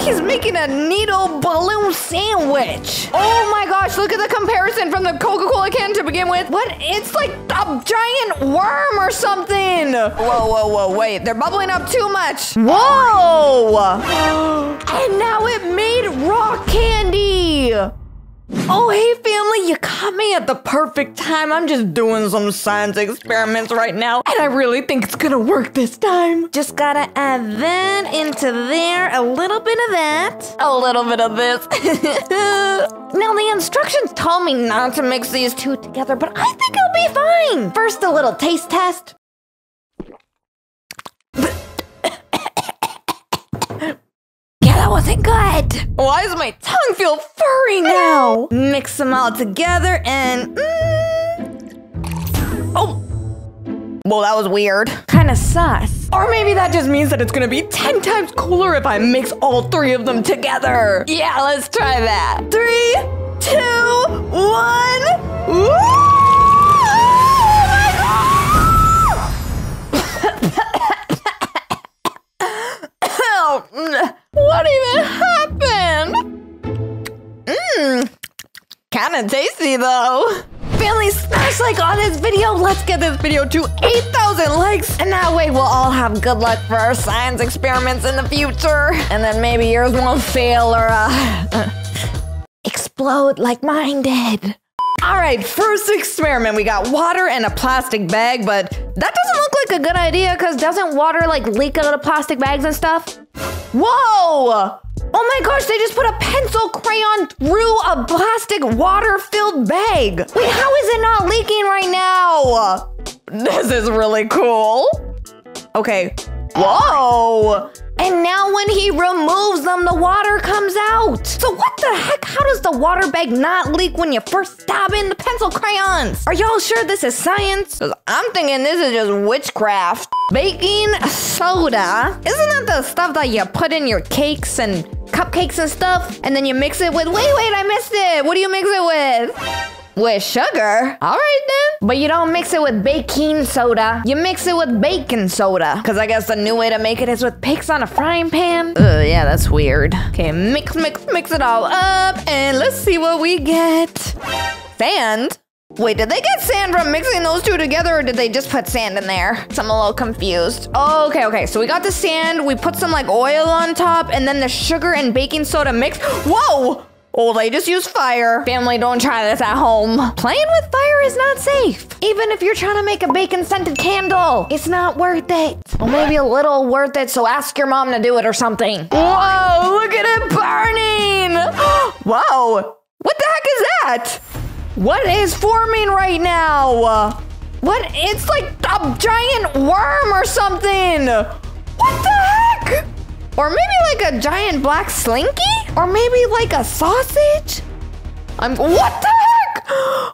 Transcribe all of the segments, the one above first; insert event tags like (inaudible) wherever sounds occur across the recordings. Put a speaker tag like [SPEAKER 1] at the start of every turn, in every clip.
[SPEAKER 1] he's making a needle balloon sandwich. Oh my gosh, look at the comparison from the Coca-Cola can to begin with. What? It's like a giant worm or something. Whoa, whoa, whoa, wait. They're bubbling up too much. Whoa! (gasps) and now it made rock candy. Oh, hey, family, you caught me at the perfect time. I'm just doing some science experiments right now, and I really think it's gonna work this time. Just gotta add that into there, a little bit of that, a little bit of this. (laughs) now, the instructions told me not to mix these two together, but I think I'll be fine. First, a little taste test. Wasn't good. Why does my tongue feel furry now? Mix them all together and. Mm, oh. Well, that was weird. Kinda sus. Or maybe that just means that it's gonna be 10 times cooler if I mix all three of them together. Yeah, let's try that. Three, two, one. Woo! (laughs) What even happened? Mmm, kinda tasty though. Family, smash like on this video. Let's get this video to 8,000 likes. And that way we'll all have good luck for our science experiments in the future. And then maybe yours won't fail or uh, (laughs) explode like mine did. All right, first experiment. We got water and a plastic bag, but that doesn't look like a good idea because doesn't water like leak out of plastic bags and stuff? Whoa! Oh my gosh, they just put a pencil crayon through a plastic water filled bag. Wait, how is it not leaking right now? This is really cool. Okay. Whoa! And now when he removes them, the water comes out. So what the heck? How does the water bag not leak when you first stab in the pencil crayons? Are y'all sure this is science? 'Cause I'm thinking this is just witchcraft. Baking soda. Isn't that the stuff that you put in your cakes and cupcakes and stuff? And then you mix it with, wait, wait, I missed it. What do you mix it with? With sugar? All right then. But you don't mix it with baking soda. You mix it with baking soda. Because I guess the new way to make it is with pigs on a frying pan. Ugh, yeah, that's weird. Okay, mix, mix, mix it all up. And let's see what we get. Sand? Wait, did they get sand from mixing those two together or did they just put sand in there? So I'm a little confused. Oh, okay, okay. So we got the sand, we put some like oil on top, and then the sugar and baking soda mix. Whoa! Oh, they just use fire. Family, don't try this at home. Playing with fire is not safe. Even if you're trying to make a bacon scented candle, it's not worth it. Or maybe a little worth it, so ask your mom to do it or something. Whoa, look at it burning. (gasps) Whoa, what the heck is that? What is forming right now? What? It's like a giant worm or something. Or maybe like a giant black slinky? Or maybe like a sausage? I'm. What the heck?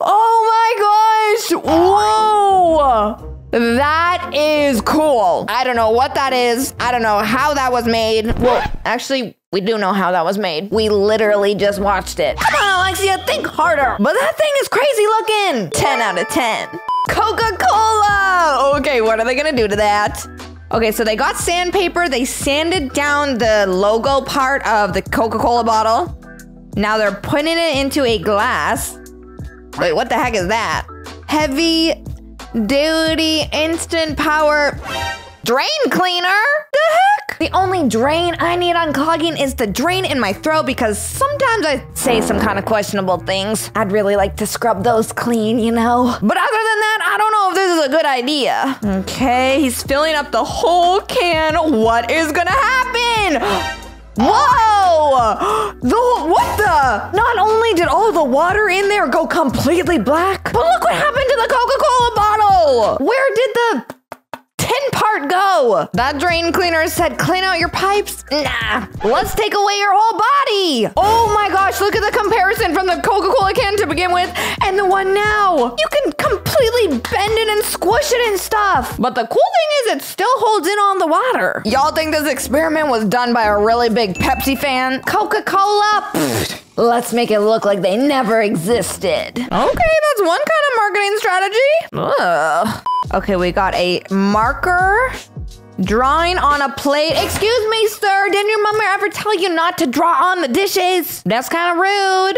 [SPEAKER 1] Oh my gosh! Whoa! That is cool. I don't know what that is. I don't know how that was made. Well, actually, we do know how that was made. We literally just watched it. Come on, Alexia, think harder. But that thing is crazy looking. 10 out of 10. Coca Cola! Okay, what are they gonna do to that? Okay, so they got sandpaper, they sanded down the logo part of the Coca Cola bottle. Now they're putting it into a glass. Wait, what the heck is that? Heavy duty instant power drain cleaner? The heck? The only drain I need unclogging is the drain in my throat because sometimes I say some kind of questionable things. I'd really like to scrub those clean, you know? But other than that, I don't know if this is a good idea. Okay, he's filling up the whole can. What is gonna happen? Whoa! The what the? Not only did all the water in there go completely black, but look what happened to the Coca-Cola bottle. Where did the part go? That drain cleaner said clean out your pipes. Nah, let's take away your whole body. Oh my gosh, look at the comparison from the Coca-Cola can to begin with and the one now. You can completely bend it and squish it and stuff. But the cool thing is it still holds in on the water. Y'all think this experiment was done by a really big Pepsi fan? Coca-Cola? Let's make it look like they never existed. Okay, that's one kind of marketing strategy. Ugh. Okay, we got a marker Drawing on a plate. Excuse me, sir. Didn't your mama ever tell you not to draw on the dishes? That's kind of rude.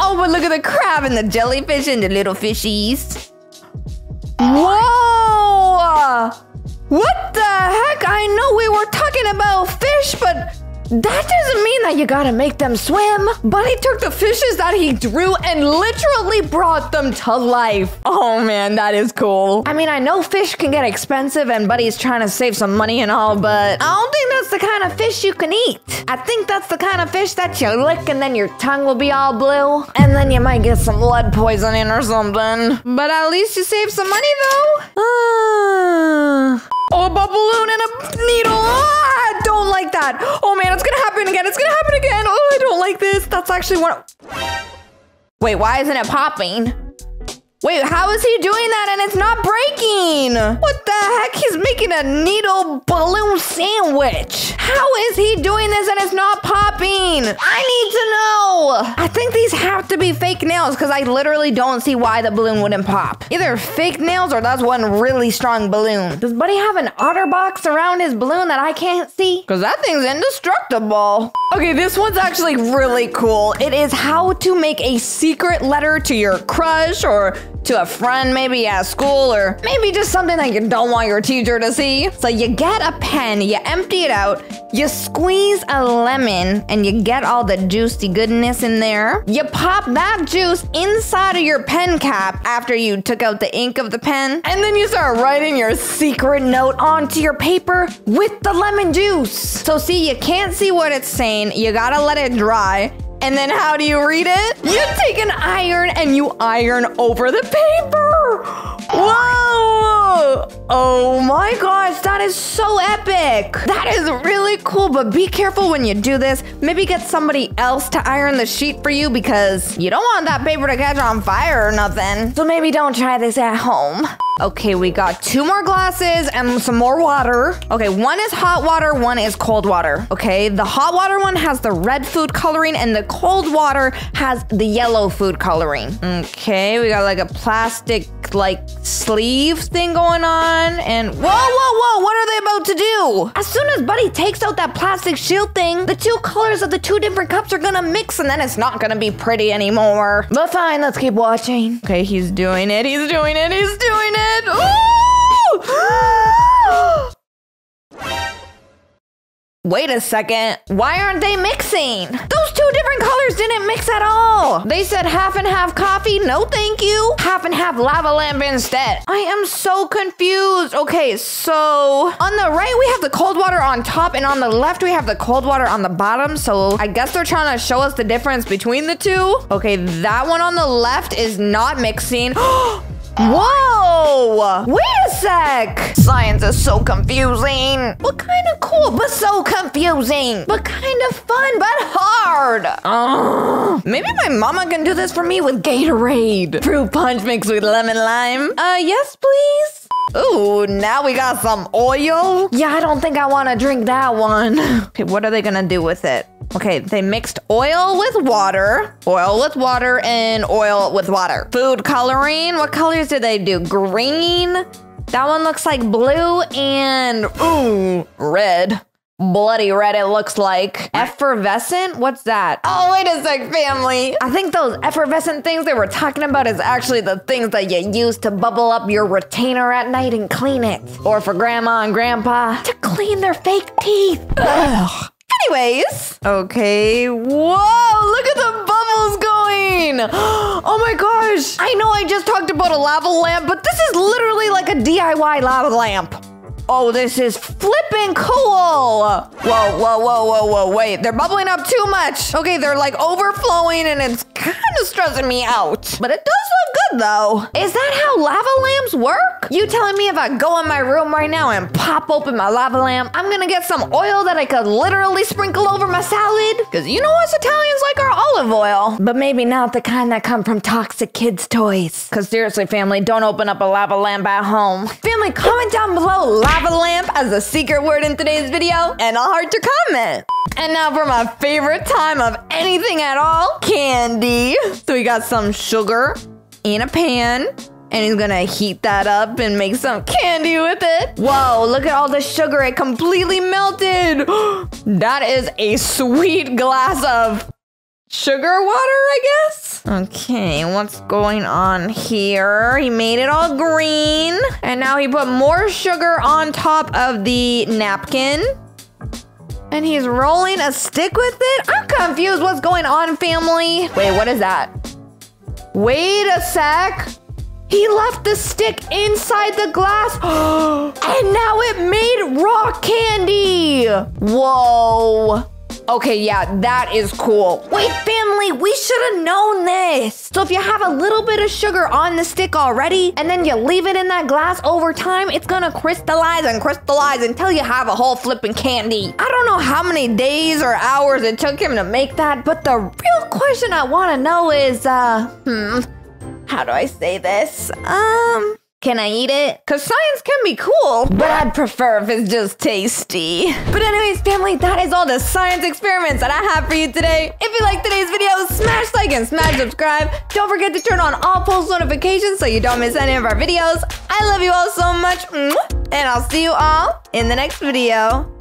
[SPEAKER 1] Oh, but look at the crab and the jellyfish and the little fishies. Whoa! What the heck? I know we were talking about fish, but that doesn't mean that you gotta make them swim. Buddy took the fishes that he drew and literally brought them to life. Oh man, that is cool. I mean, I know fish can get expensive and Buddy's trying to save some money and all, but I don't think that's the kind of fish you can eat. I think that's the kind of fish that you lick and then your tongue will be all blue. And then you might get some lead poisoning or something. But at least you save some money though. (sighs) Ah. Oh, a balloon and a needle. Oh, I don't like that. Oh man, it's gonna happen again. It's gonna happen again. Oh, I don't like this. That's actually one. Wait, why isn't it popping? Wait, how is he doing that and it's not breaking? What the heck? He's making a needle balloon sandwich. How is he doing this and it's not popping? I need to know. I think these have to be fake nails because I literally don't see why the balloon wouldn't pop. Either fake nails or that's one really strong balloon. Does Buddy have an otter box around his balloon that I can't see? Because that thing's indestructible. Okay, this one's actually really cool. It is how to make a secret letter to your crush or to a friend maybe at school or maybe just something that you don't want your teacher to see. So you get a pen, you empty it out, you squeeze a lemon and you get all the juicy goodness in there. You pop that juice inside of your pen cap after you took out the ink of the pen and then you start writing your secret note onto your paper with the lemon juice. So see, you can't see what it's saying. You gotta let it dry. And then how do you read it? You take an iron and you iron over the paper. Whoa! Oh my gosh, that is so epic. That is really cool, but be careful when you do this. Maybe get somebody else to iron the sheet for you because you don't want that paper to catch on fire or nothing. So maybe don't try this at home. Okay, we got two more glasses and some more water. Okay, one is hot water, one is cold water. Okay, the hot water one has the red food coloring and the cold water has the yellow food coloring. Okay, we got like a plastic like sleeve thing going on and whoa, whoa, whoa, what are they about to do? As soon as Buddy takes out that plastic shield thing, the two colors of the two different cups are gonna mix and then it's not gonna be pretty anymore. But fine, let's keep watching. Okay, he's doing it, he's doing it, he's doing it. Wait a second. Why aren't they mixing? Those two different colors didn't mix at all. They said half and half coffee. No, thank you. Half and half lava lamp instead. I am so confused. Okay, so on the right, we have the cold water on top, and on the left, we have the cold water on the bottom. So I guess they're trying to show us the difference between the two. Okay, that one on the left is not mixing. (gasps) Oh, Whoa! Wait a sec! Science is so confusing. But kind of cool, but so confusing. But kind of fun, but hard. Ugh. (gasps) maybe my mama can do this for me with Gatorade. Fruit punch mixed with lemon lime. Uh, yes, please? Ooh, now we got some oil? Yeah, I don't think I want to drink that one. (laughs) Okay, what are they gonna do with it? Okay, they mixed oil with water, oil with water, and oil with water. Food coloring, what colors did they do? Green? That one looks like blue and, ooh, red. Bloody red, it looks like. Effervescent? What's that? Oh, wait a sec, family. I think those effervescent things they were talking about is actually the things that you use to bubble up your retainer at night and clean it. Or for grandma and grandpa to clean their fake teeth. Ugh. Anyways, okay. Whoa, look at the bubbles going. (gasps) Oh my gosh. I know I just talked about a lava lamp, but this is literally like a DIY lava lamp. Oh, this is flipping cool. Whoa, whoa, whoa, whoa, whoa, wait. They're bubbling up too much. Okay, they're like overflowing and it's kind of stressing me out. But it does look good though. Is that how lava lamps work? You telling me if I go in my room right now and pop open my lava lamp, I'm gonna get some oil that I could literally sprinkle over my salad? Cause you know us Italians like our olive oil. But maybe not the kind that come from toxic kids' toys. Cause seriously, family, don't open up a lava lamp at home. Family, comment down below lava lamp as a secret word in today's video, and I'll heart your comment. And now for my favorite time of anything at all, candy. So we got some sugar in a pan. And he's gonna heat that up and make some candy with it. Whoa, look at all the sugar. It completely melted. (gasps) that is a sweet glass of sugar water, I guess? Okay, what's going on here? He made it all green. And now he put more sugar on top of the napkin. And he's rolling a stick with it? I'm confused what's going on, family. Wait, what is that? Wait a sec. He left the stick inside the glass. (gasps) and now it made rock candy. Whoa. Okay, yeah, that is cool. Wait, family, we should have known this. So if you have a little bit of sugar on the stick already, and then you leave it in that glass over time, it's gonna crystallize and crystallize until you have a whole flipping candy. I don't know how many days or hours it took him to make that, but the real question I wanna know is, uh, hmm, how do I say this? Um, can I eat it? Cause science can be cool, but I'd prefer if it's just tasty. But anyways, family, that is all the science experiments that I have for you today. If you like today's video, smash like and smash subscribe. Don't forget to turn on all post notifications so you don't miss any of our videos. I love you all so much, and I'll see you all in the next video.